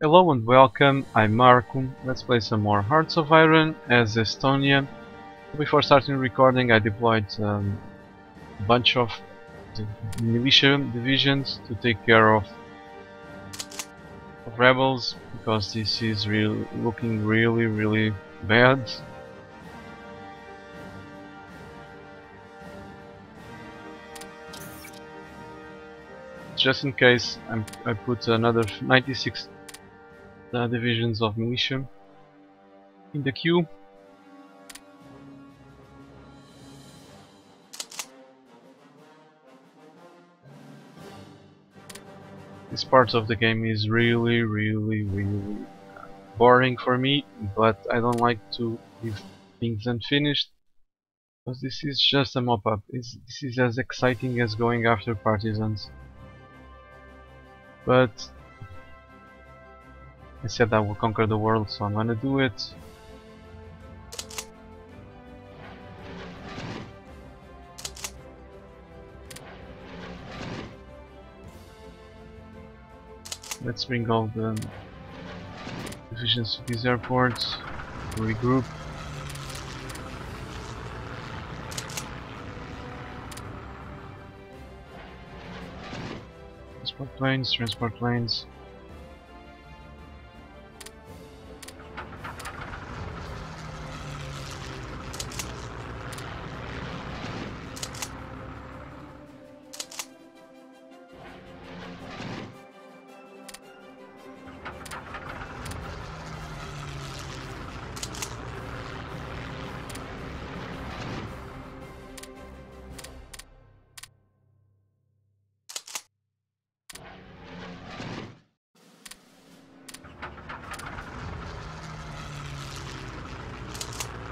Hello and welcome, I'm Marco. Let's play some more Hearts of Iron as Estonia. Before starting recording I deployed um, a bunch of militia divisions to take care of, rebels because this is real, looking really really bad. Just in case I'm, I put another 96 the divisions of militia in the queue. This part of the game is really, really, really boring for me, but I don't like to leave things unfinished because this is just a mop-up. This is as exciting as going after partisans. But I said I will conquer the world, so I'm gonna do it. Let's bring all the divisions to these airports, regroup. Transport planes, transport planes.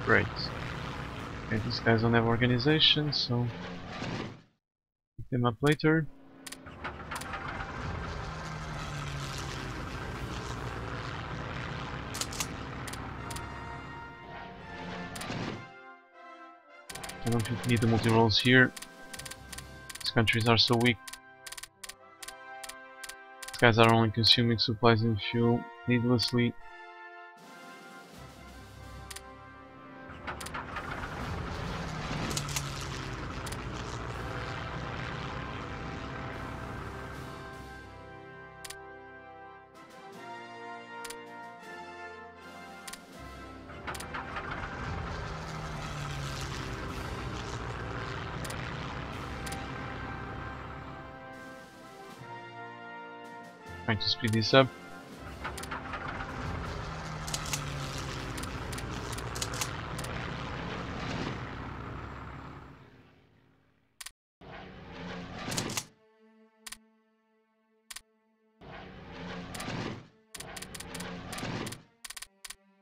Great. Okay, these guys don't have organization, so pick them up later. I don't need the multi-roles here. These countries are so weak. These guys are only consuming supplies and fuel needlessly. Trying to speed this up.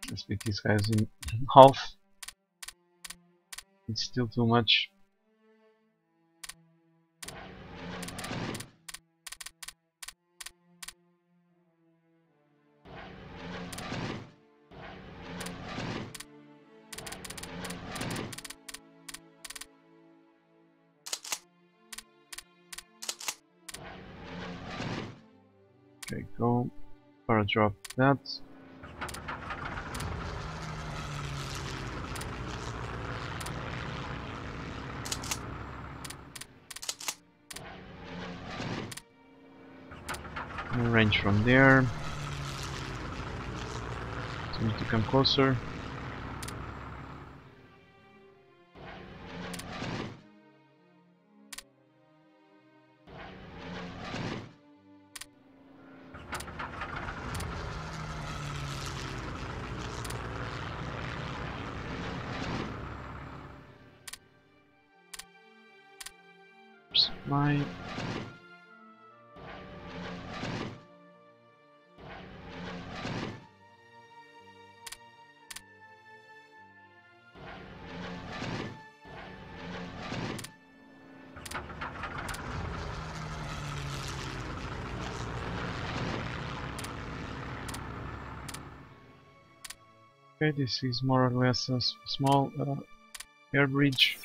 Let's split these guys in half. It's still too much. Drop that. Range from there. Need to come closer. Okay, this is more or less a small uh, air bridge.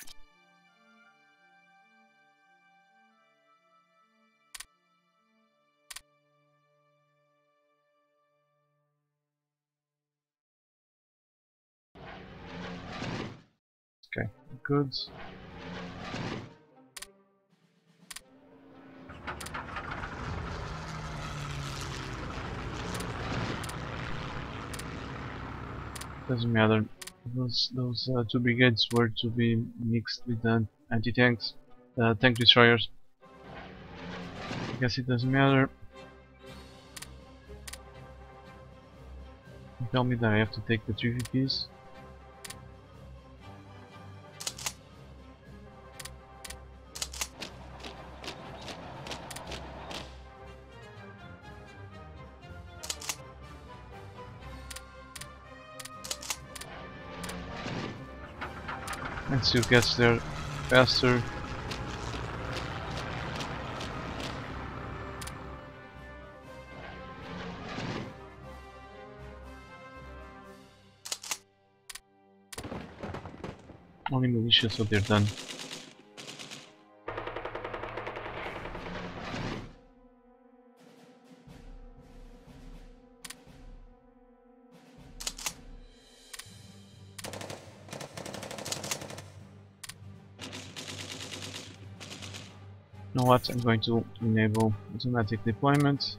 Okay, good. Doesn't matter. Those those uh, two brigades were to be mixed with the anti-tanks, uh, tank destroyers. I guess it doesn't matter. Tell me that I have to take the 3 VPs. See who gets there faster. Only militia, so they're done. Know what? I'm going to enable automatic deployment.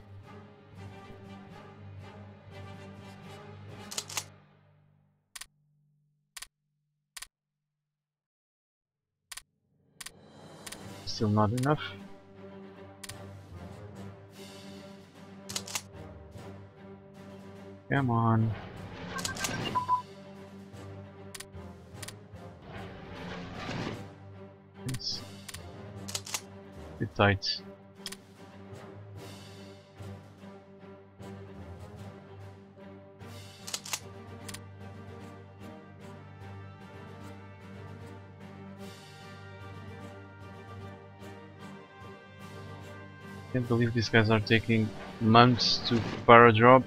Still not enough. Come on. Tight. Can't believe these guys are taking months to para drop.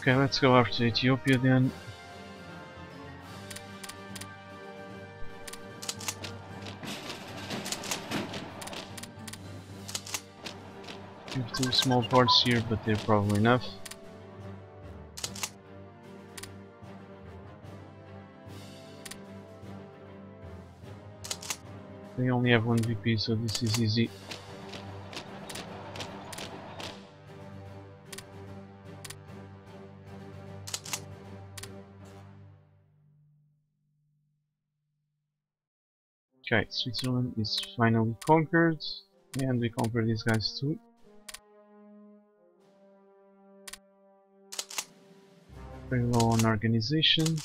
Okay, let's go after Ethiopia then. Have two small parts here, but they're probably enough. They only have one VP, so this is easy. Okay, Switzerland is finally conquered, and we conquer these guys too. Very low on organization.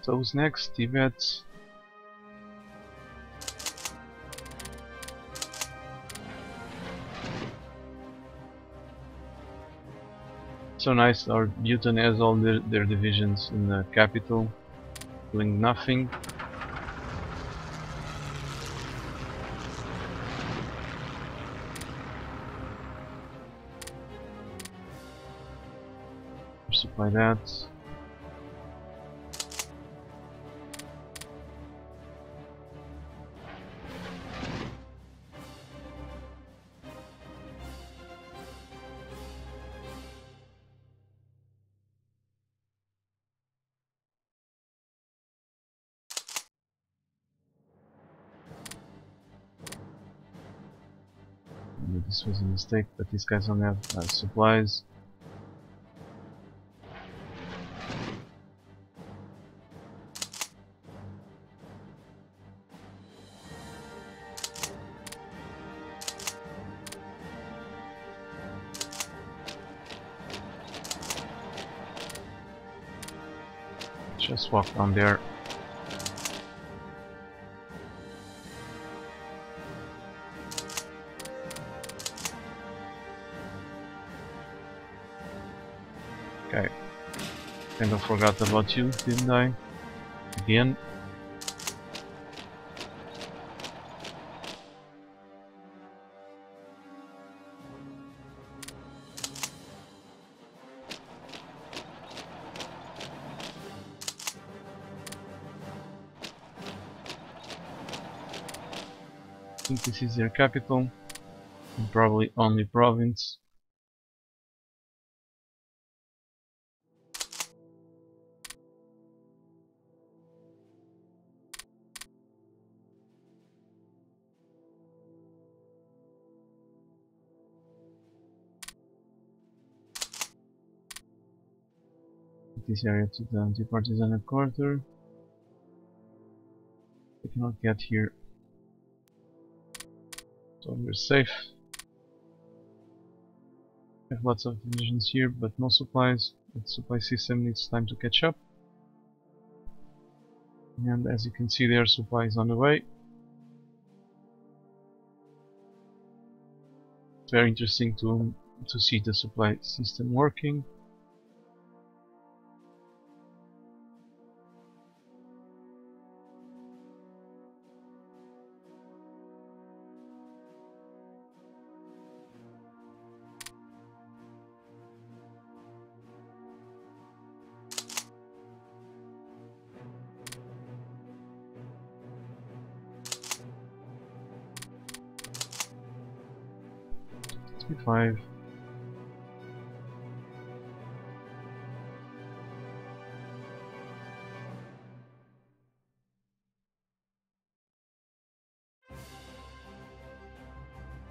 So who's next? Tibet. So nice, our Bhutan has all their, their divisions in the capital, doing nothing. Supply that. Mistake, but these guys don't have uh, supplies. Just walk down there. Kind of forgot about you, didn't I? Again. I think this is their capital, and probably only province. This area to the anti-partisan headquarters. We cannot get here. So we're safe. We have lots of divisions here, but no supplies. The supply system needs time to catch up. And as you can see there, supply is on the way. It's very interesting to to see the supply system working. Five.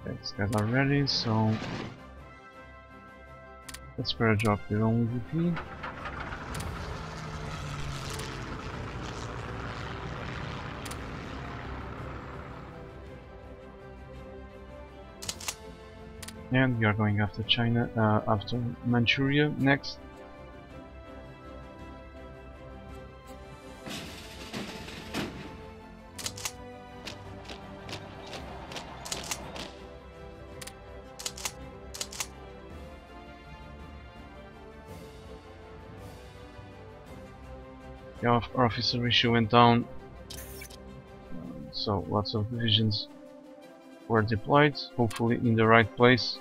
Okay, these guys are ready, so let's spread a drop the own VP. And we are going after China, uh, after Manchuria. Next. Yeah, our officer ratio went down, so lots of divisions were deployed, hopefully in the right place.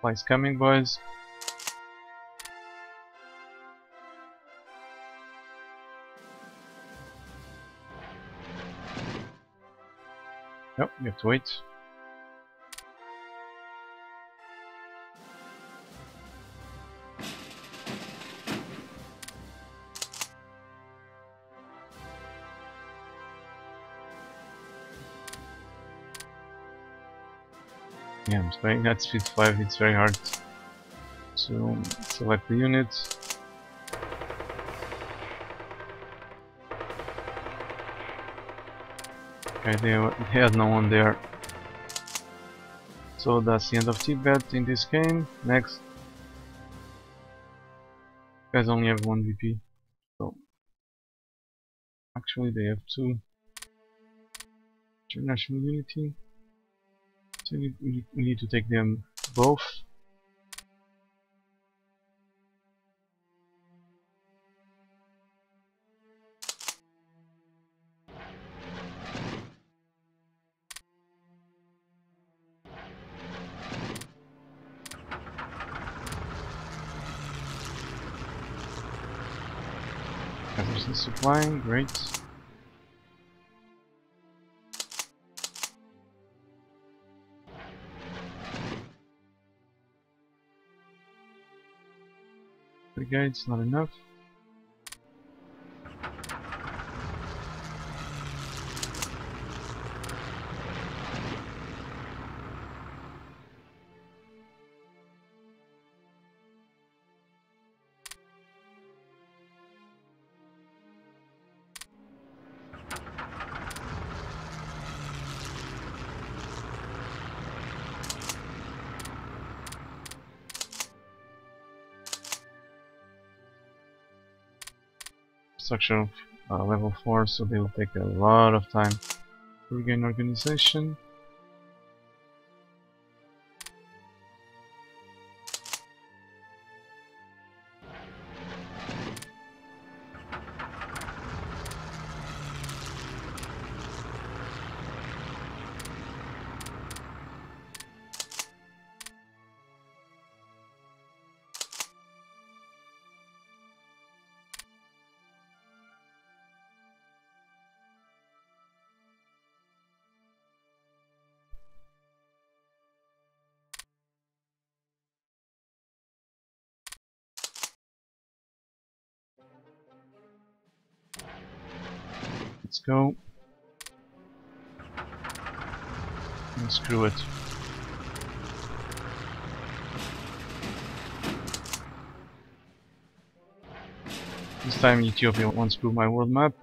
Flies coming, boys. Nope, you have to wait. Yeah, I'm playing at speed 5, it's very hard to select the units. Okay, they, they had no one there. So that's the end of Tibet in this game. Next. guys only have one VP. So actually they have two. International Unity. We, we, we need to take them both. Supplying, great. Brigades, not enough. Structure of uh, level 4, so they will take a lot of time to regain organization. Go. And screw it. This time Ethiopia won't screw my world map.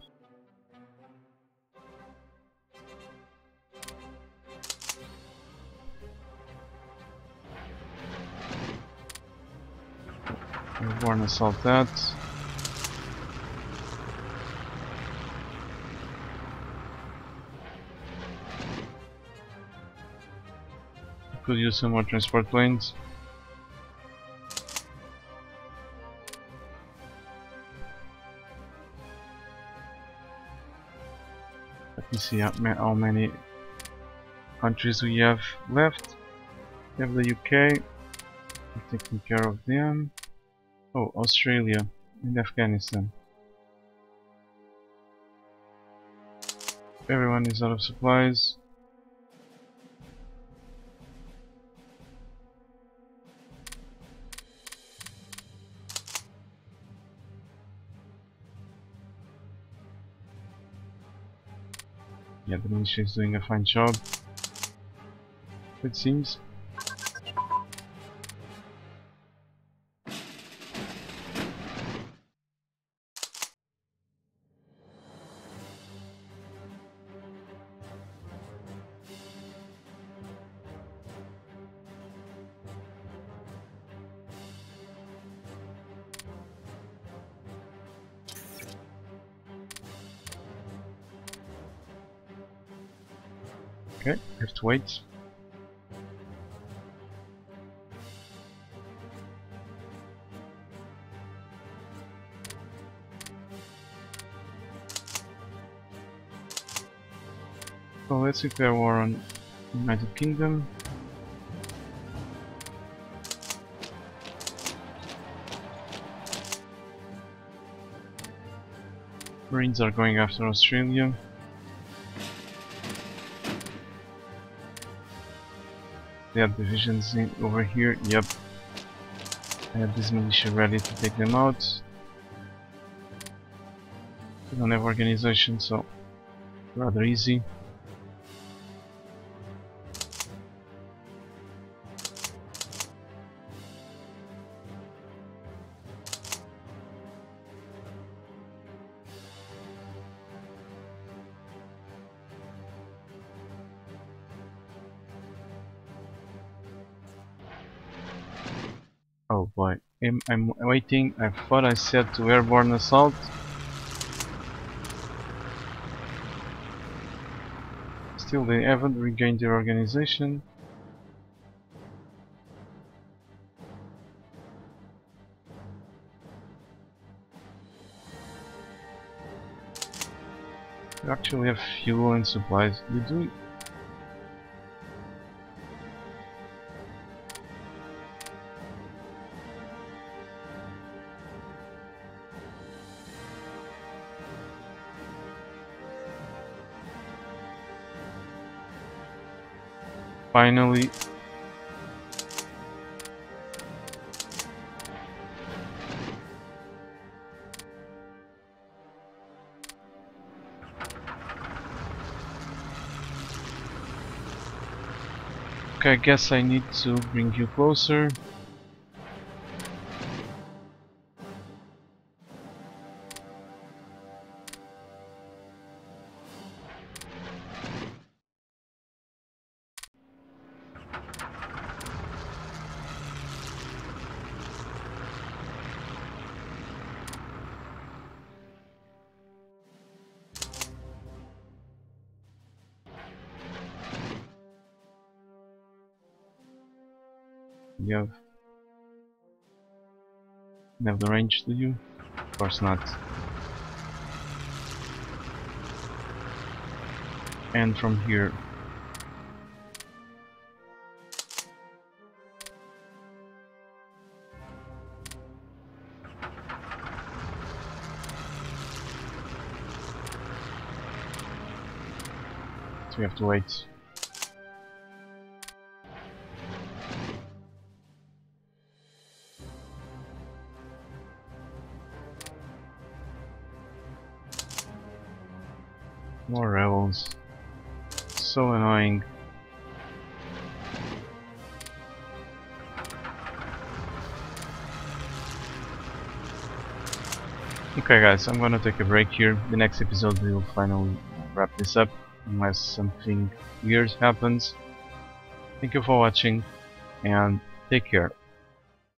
Airborne assault that. Could use some more transport planes. Let me see how, ma- how many countries we have left. We have the UK. Taking care of them. Oh, Australia and Afghanistan. Everyone is out of supplies. Militia is doing a fine job. It seems. Okay, have to wait. So let's declare war on United Kingdom. Marines are going after Australia. They have divisions in, over here. Yep. I have this militia ready to take them out. We don't have organization, so rather easy. Oh boy, I'm, I'm waiting. I thought I said to airborne assault. Still, they haven't regained their organization. You actually have fuel and supplies. You do finally Okay, I guess I need to bring you closer. You have, have the range, do you? Of course not. And from here we have to wait. So annoying. Okay guys, I'm gonna take a break here. The next episode we will finally wrap this up unless something weird happens. Thank you for watching and take care.